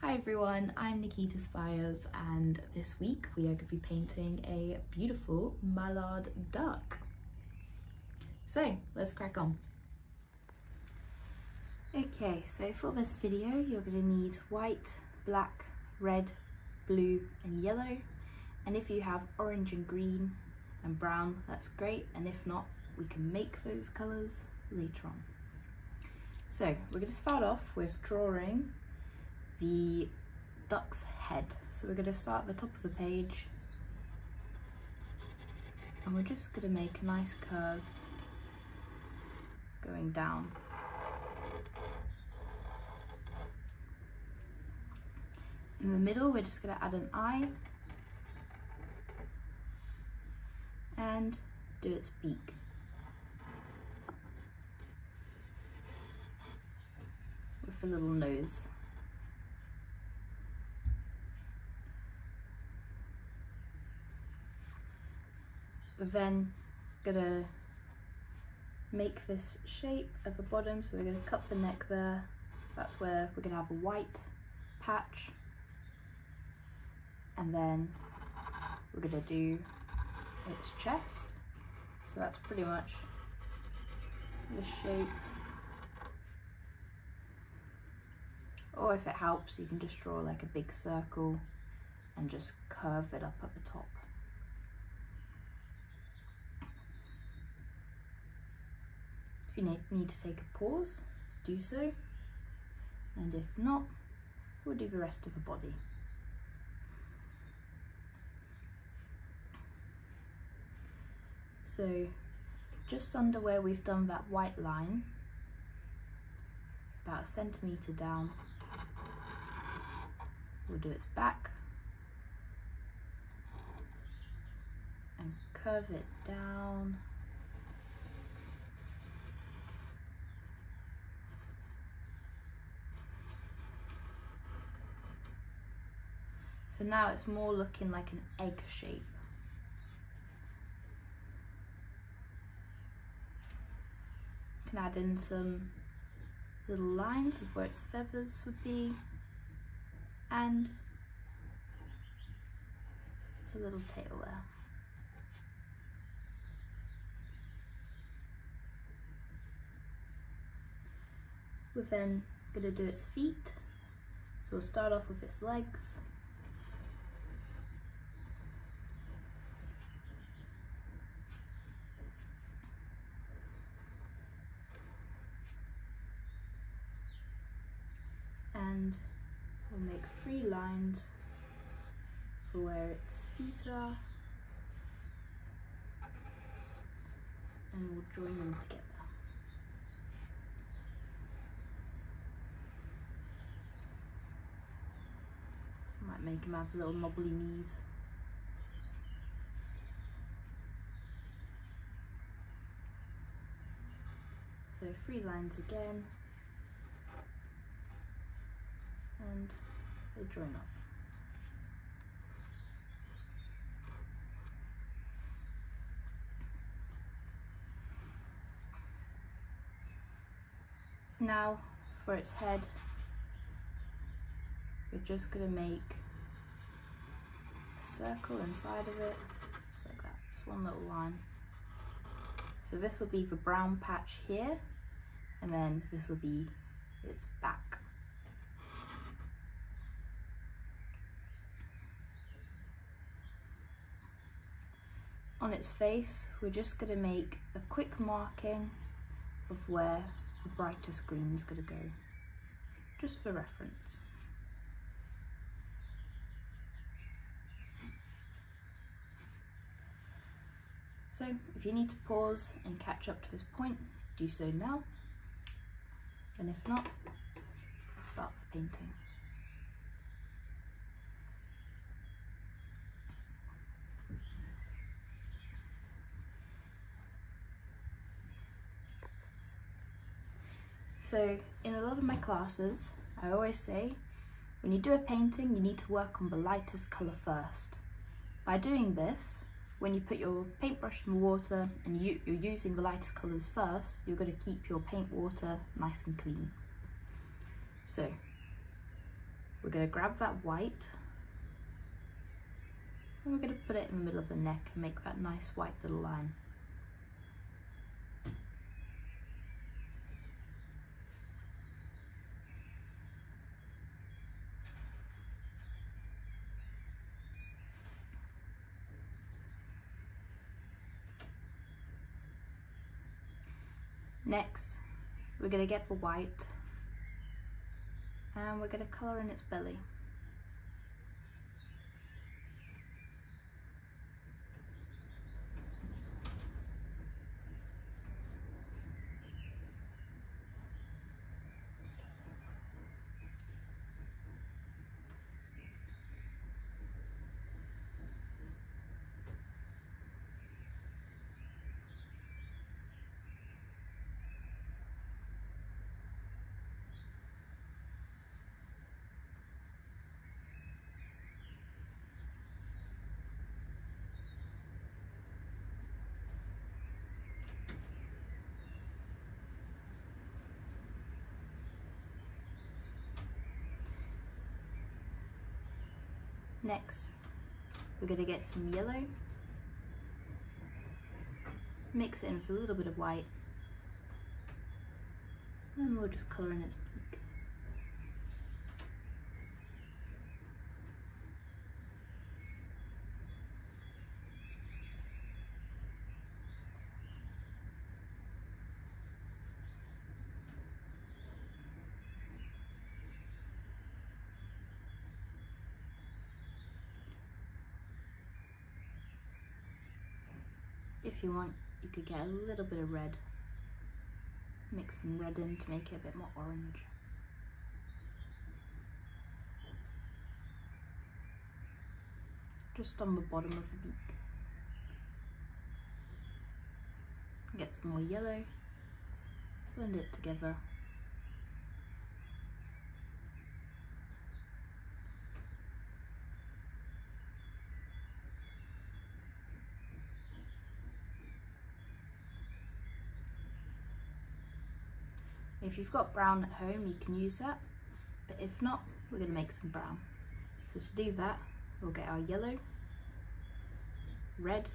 Hi everyone, I'm Nikita Spires and this week we are going to be painting a beautiful mallard duck. So let's crack on. Okay, so for this video you're going to need white, black, red, blue and yellow and if you have orange and green and brown that's great and if not we can make those colours later on. So we're going to start off with drawing the duck's head. So we're going to start at the top of the page and we're just going to make a nice curve going down. In the middle we're just going to add an eye and do its beak. With a little nose. Then gonna make this shape at the bottom. So we're to cut the neck there. That's where we're to have a white patch. And then we're to do its chest. So that's pretty much the shape. Or if it helps you can just draw like a big circle and just curve it up at the top you need to take a pause, do so. And if not, we'll do the rest of the body. So just under where we've done that white line, about a centimetre down, we'll do its back and curve it down So now it's more looking like an egg shape. You can add in some little lines of where its feathers would be and a little tail there. We're then going to do its feet. So we'll start off with its legs and we'll make three lines for where its feet are and we'll join them together. Might make him have little knobbly knees. So three lines again. and they join up. Now for its head, we're just going to make a circle inside of it, just like that, just one little line. So this will be the brown patch here, and then this will be its back. on its face, we're just going to make a quick marking of where the brightest green is going to go, just for reference. So if you need to pause and catch up to this point, do so now. And if not, start painting. So in a lot of my classes, I always say, when you do a painting, you need to work on the lightest colour first. By doing this, when you put your paintbrush in the water and you, you're using the lightest colours first, you're going to keep your paint water nice and clean. So, we're going to grab that white and we're going to put it in the middle of the neck and make that nice white little line. Next, we're going to get the white and we're going to colour in its belly. Next, we're going to get some yellow, mix it in with a little bit of white, and we'll just colour in its beak. If you want, you could get a little bit of red. Mix some red in to make it a bit more orange. Just on the bottom of the beak. Get some more yellow, blend it together If you've got brown at home, you can use that. But if not, we're going to make some brown. So to do that, we'll get our yellow, red,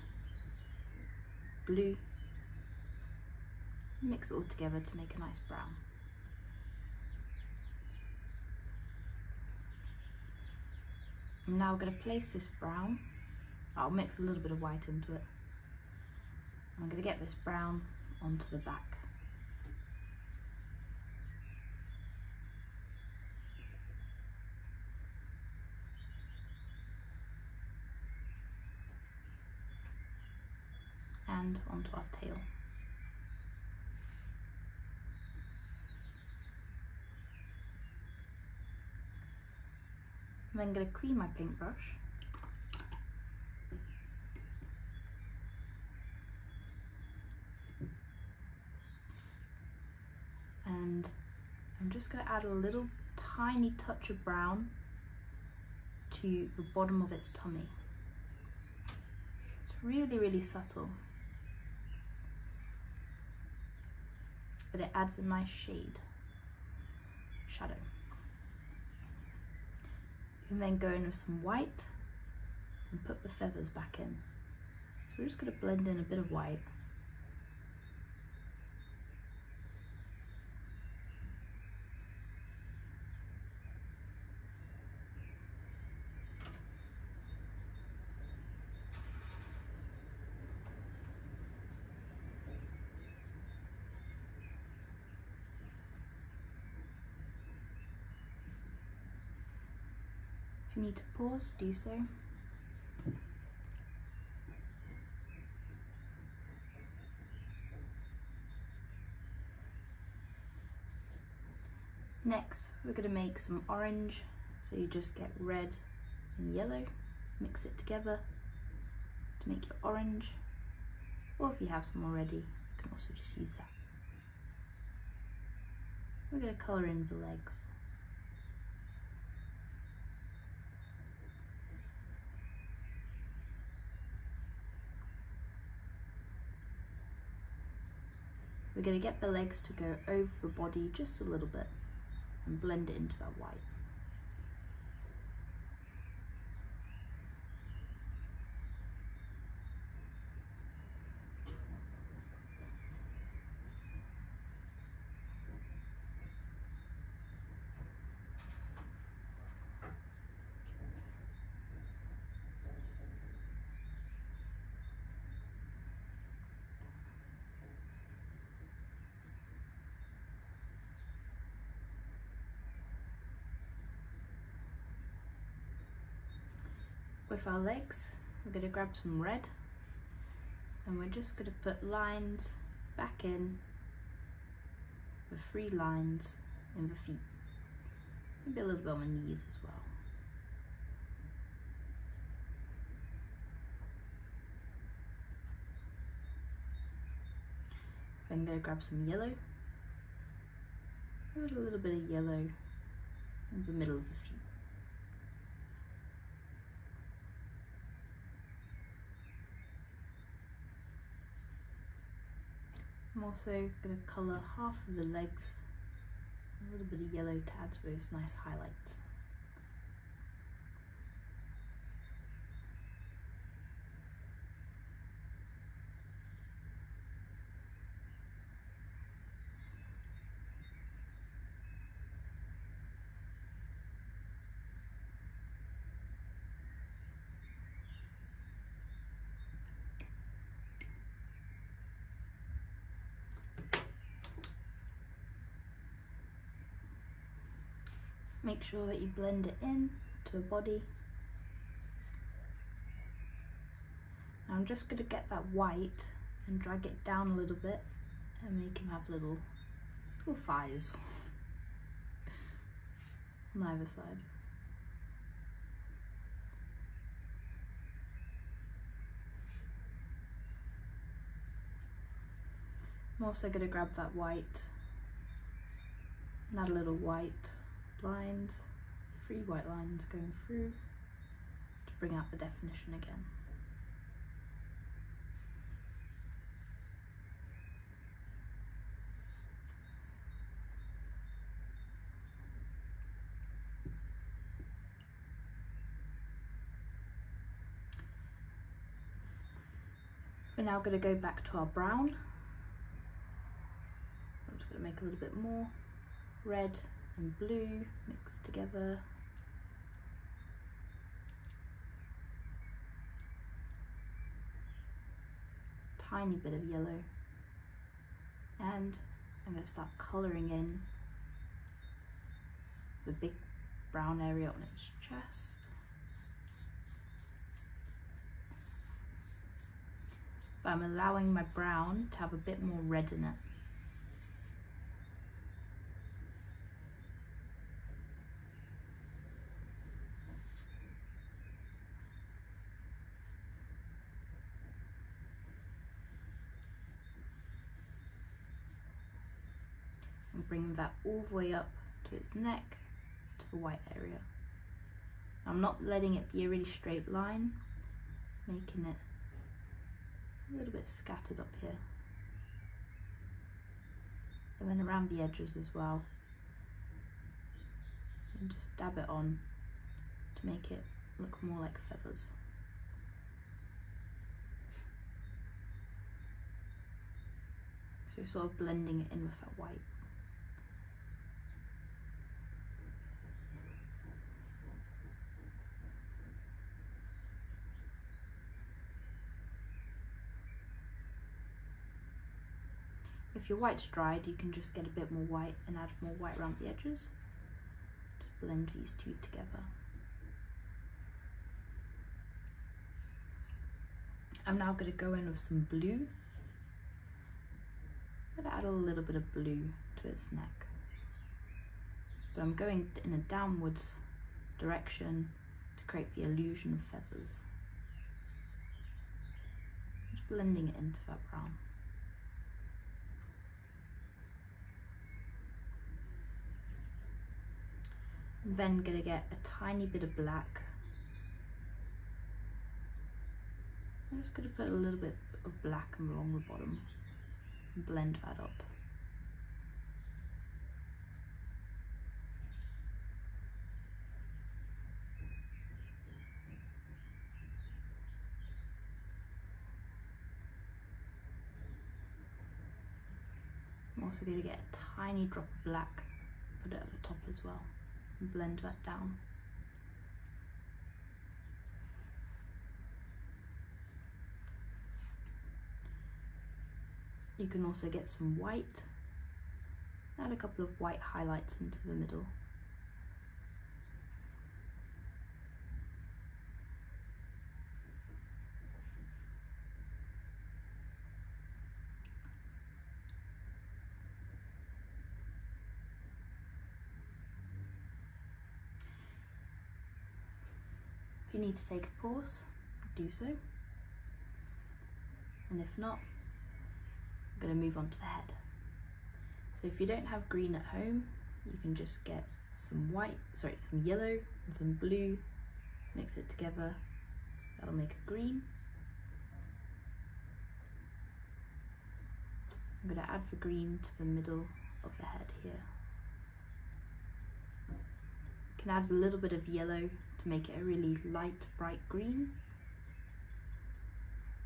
blue, mix it all together to make a nice brown. Now we're going to place this brown. I'll mix a little bit of white into it. I'm going to get this brown onto the back. Onto our tail. I'm then going to clean my paintbrush. And I'm just going to add a little tiny touch of brown to the bottom of its tummy. It's really, really subtle. But it adds a nice shade, shadow. You can then go in with some white and put the feathers back in. So we're just going to blend in a bit of white If you need to pause, do so. Next, we're going to make some orange. So you just get red and yellow, mix it together to make your orange. Or if you have some already, you can also just use that. We're going to colour in the legs. We're going to get the legs to go over the body just a little bit and blend it into that white. With our legs, we're going to grab some red and we're just going to put lines back in with three lines in the feet. Maybe a little bit on my knees as well. I'm going to grab some yellow. Put a little bit of yellow in the middle of the feet. I'm also going to colour half of the legs, a little bit of yellow add to those nice highlights. Make sure that you blend it in to the body. Now I'm just going to get that white and drag it down a little bit and make him have little, little thighs on either side. I'm also going to grab that white and add a little white lines, three white lines going through to bring out the definition again. We're now going to go back to our brown. I'm just going to make a little bit more red and blue mixed together. Tiny bit of yellow. And I'm going to start colouring in the big brown area on its chest. But I'm allowing my brown to have a bit more red in it. Bring that all the way up to its neck, to the white area. I'm not letting it be a really straight line, making it a little bit scattered up here. And then around the edges as well. And just dab it on to make it look more like feathers. So you're sort of blending it in with that white. If your white's dried, you can just get a bit more white and add more white around the edges. Just blend these two together. I'm now going to go in with some blue. I'm going to add a little bit of blue to its neck. But I'm going in a downwards direction to create the illusion of feathers. Just blending it into that brown. Then gonna get a tiny bit of black. I'm just gonna put a little bit of black along the bottom blend that up. I'm also going to get a tiny drop of black, put it at the top as well and blend that down. You can also get some white, add a couple of white highlights into the middle. Need to take a pause, do so. And if not, I'm going to move on to the head. So if you don't have green at home, you can just get some white, sorry, some yellow and some blue, mix it together, that'll make a green. I'm going to add the green to the middle of the head here. You can add a little bit of yellow to make it a really light bright green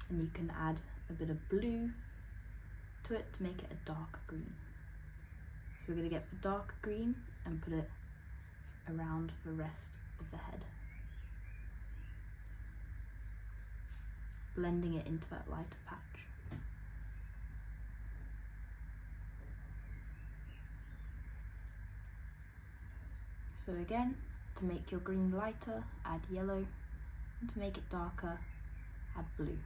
and you can add a bit of blue to it to make it a dark green. So we're going to get the dark green and put it around the rest of the head. Blending it into that lighter patch. So again, to make your green lighter, add yellow, and to make it darker, add blue.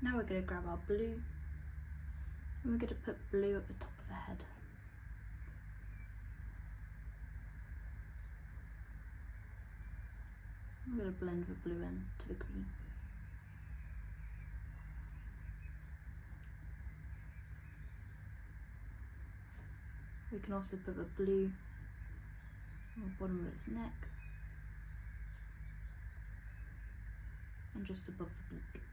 Now we're going to grab our blue and we're going to put blue at the top of the head. I'm going to blend the blue in to the green. We can also put the blue on the bottom of its neck and just above the beak.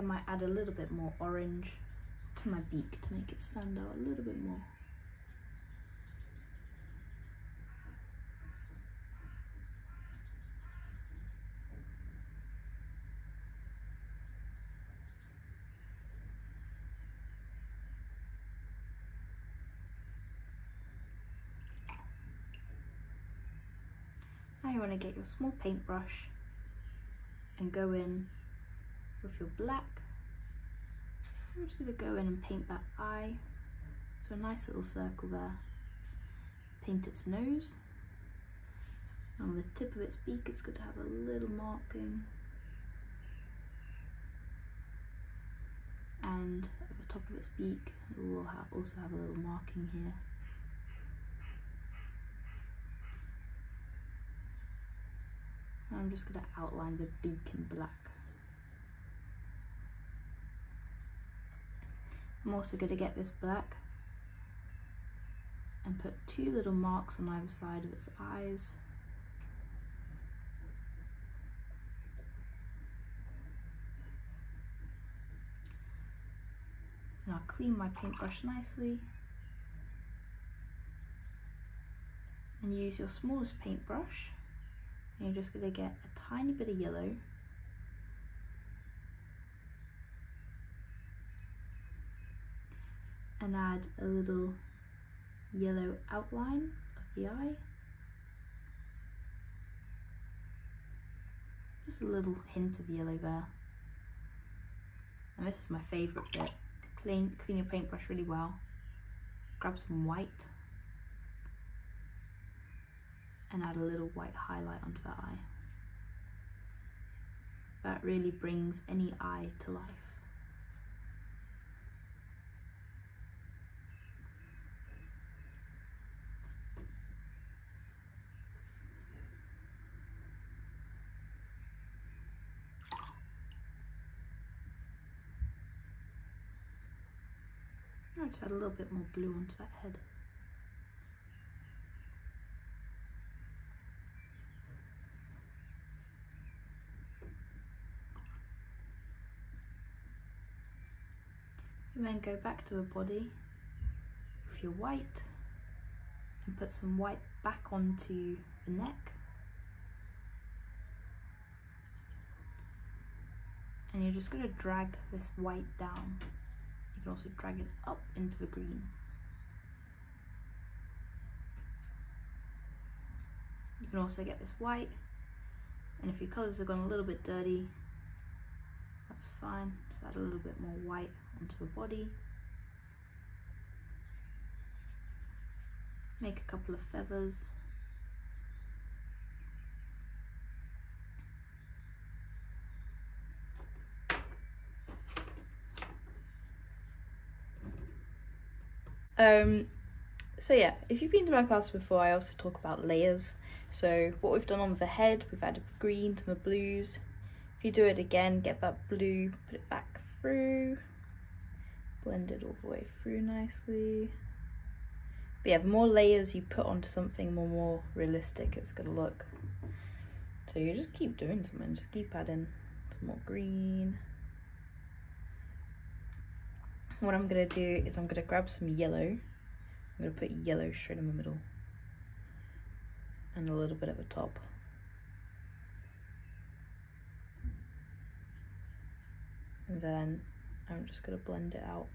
I might add a little bit more orange to my beak to make it stand out a little bit more. Now you want to get your small paintbrush and go in with your black. I'm just going to go in and paint that eye. So a nice little circle there. Paint its nose. On the tip of its beak it's going to have a little marking. And at the top of its beak it will also have a little marking here. I'm just going to outline the beak in black. I'm also going to get this black and put two little marks on either side of its eyes. And I'll clean my paintbrush nicely. And use your smallest paintbrush. And you're just going to get a tiny bit of yellow and add a little yellow outline of the eye. Just a little hint of yellow there. And this is my favourite bit. Clean, clean your paintbrush really well. Grab some white and add a little white highlight onto that eye. That really brings any eye to life. Just add a little bit more blue onto that head. And then go back to the body with your white and put some white back onto the neck. And you're just going to drag this white down. You can also drag it up into the green. You can also get this white and if your colours have gone a little bit dirty that's fine. Just add a little bit more white onto the body. Make a couple of feathers Um, so yeah, if you've been to my class before, I also talk about layers. So what we've done on the head, we've added green to the blues. If you do it again, get that blue, put it back through, blend it all the way through nicely. But yeah, the more layers you put onto something, the more realistic it's gonna look. So you just keep doing something, just keep adding some more green. What I'm gonna do is I'm gonna grab some yellow. I'm gonna put yellow straight in the middle and a little bit at the top. And then I'm just gonna blend it out.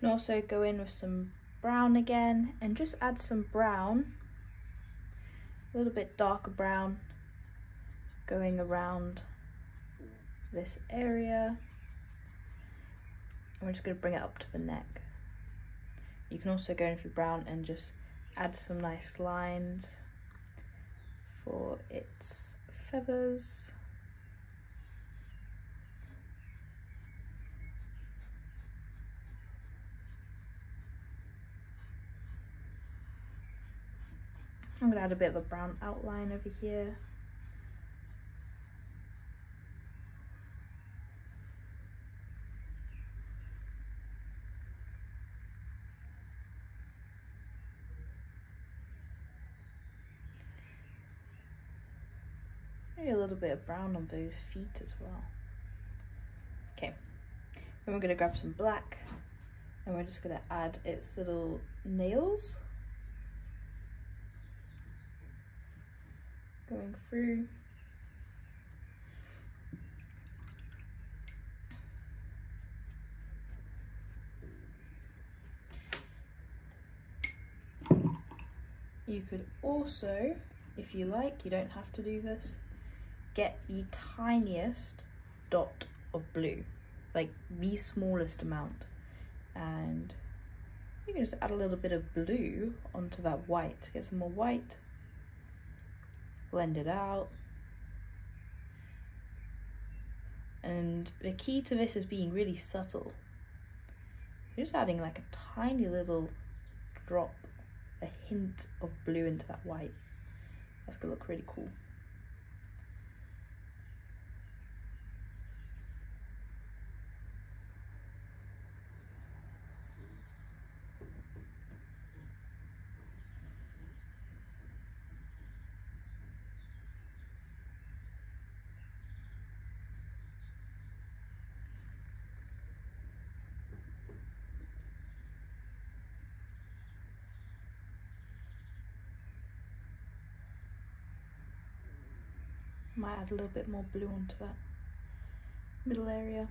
Can also go in with some brown again and just add some brown, a little bit darker brown, going around this area. And we're just going to bring it up to the neck. You can also go in with brown and just add some nice lines for its feathers. I'm gonna add a bit of a brown outline over here. Maybe a little bit of brown on those feet as well. Okay, then we're gonna grab some black and we're just gonna add its little nails. going through. You could also, if you like, you don't have to do this, get the tiniest dot of blue, like the smallest amount. And you can just add a little bit of blue onto that white, get some more white, blend it out. And the key to this is being really subtle. You're just adding like a tiny little drop, a hint of blue into that white. That's gonna look really cool. Might add a little bit more blue onto that middle area.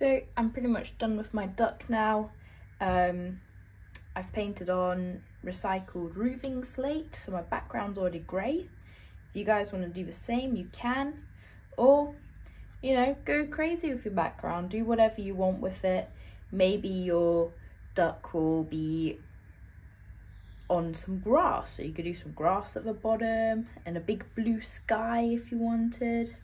So I'm pretty much done with my duck now. Um, I've painted on recycled roofing slate, so my background's already grey. If you guys want to do the same, you can. Or, you know, go crazy with your background. Do whatever you want with it. Maybe your duck will be on some grass. So you could do some grass at the bottom and a big blue sky if you wanted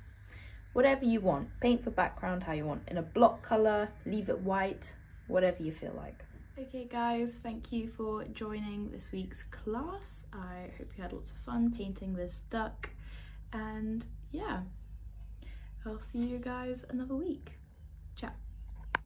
whatever you want. Paint the background how you want. In a block colour, leave it white, whatever you feel like. Okay guys, thank you for joining this week's class. I hope you had lots of fun painting this duck. And yeah, I'll see you guys another week.